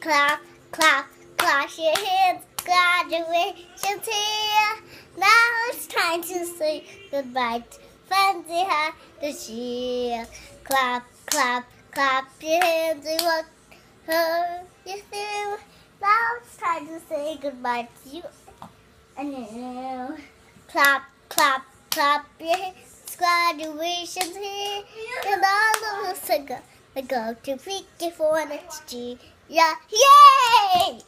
clap, clap, clap your hands. Graduation's here. Now it's time to say goodbye to friends you had this year. Clap, clap, clap your hands and what her you do. Now it's time to say goodbye to you. And you clap, clap, clap your hands. Graduation's here. And all of us are going to go to Pre-K four next year. Yeah, yay!